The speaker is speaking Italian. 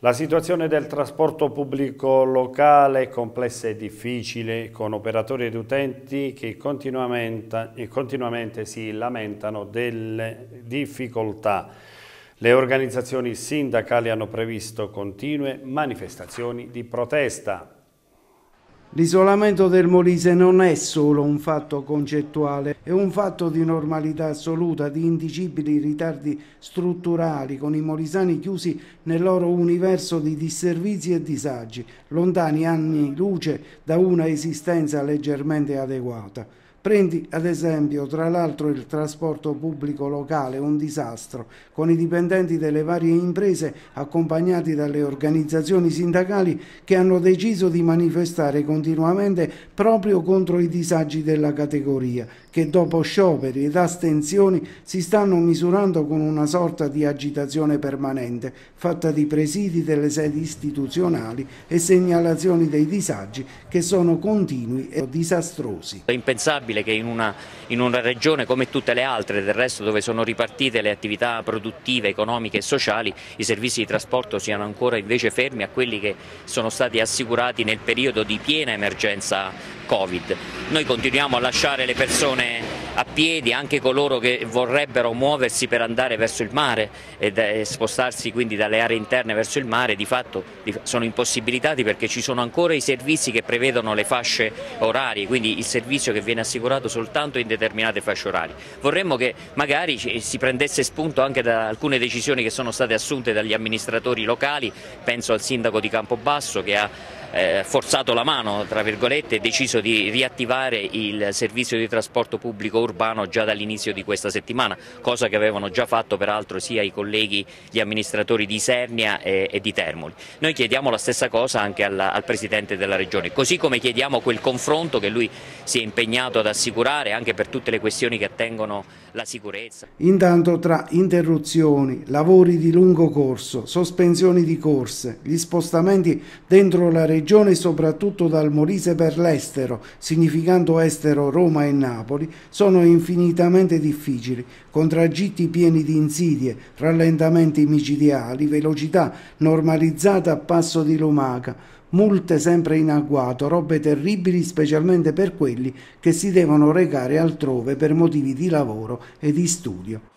La situazione del trasporto pubblico locale è complessa e difficile, con operatori ed utenti che continuamente, continuamente si lamentano delle difficoltà. Le organizzazioni sindacali hanno previsto continue manifestazioni di protesta. L'isolamento del Molise non è solo un fatto concettuale, è un fatto di normalità assoluta, di indicibili ritardi strutturali, con i molisani chiusi nel loro universo di disservizi e disagi, lontani anni luce da una esistenza leggermente adeguata. Prendi ad esempio, tra l'altro, il trasporto pubblico locale, un disastro, con i dipendenti delle varie imprese accompagnati dalle organizzazioni sindacali che hanno deciso di manifestare continuamente proprio contro i disagi della categoria, che dopo scioperi ed astensioni si stanno misurando con una sorta di agitazione permanente, fatta di presidi delle sedi istituzionali e segnalazioni dei disagi che sono continui e disastrosi. È impensabile possibile che in una, in una, regione come tutte le altre del resto dove sono ripartite le attività produttive, economiche e sociali i servizi di trasporto siano ancora invece fermi a quelli che sono stati assicurati nel periodo di piena emergenza Covid. Noi continuiamo a lasciare le persone a piedi, anche coloro che vorrebbero muoversi per andare verso il mare e spostarsi quindi dalle aree interne verso il mare, di fatto sono impossibilitati perché ci sono ancora i servizi che prevedono le fasce orarie, quindi il servizio che viene assicurato soltanto in determinate fasce orarie. Vorremmo che magari si prendesse spunto anche da alcune decisioni che sono state assunte dagli amministratori locali, penso al sindaco di Campobasso che ha eh, forzato la mano tra virgolette e deciso di riattivare il servizio di trasporto pubblico urbano già dall'inizio di questa settimana, cosa che avevano già fatto peraltro sia i colleghi, gli amministratori di Isernia e, e di Termoli. Noi chiediamo la stessa cosa anche al, al Presidente della Regione, così come chiediamo quel confronto che lui si è impegnato ad assicurare anche per tutte le questioni che attengono la sicurezza. Intanto tra interruzioni, lavori di lungo corso, sospensioni di corse, gli spostamenti dentro la regione soprattutto dal Molise per l'estero, significando estero Roma e Napoli, sono infinitamente difficili, con tragitti pieni di insidie, rallentamenti micidiali, velocità normalizzata a passo di lumaca, multe sempre in agguato, robe terribili specialmente per quelli che si devono recare altrove per motivi di lavoro e di studio.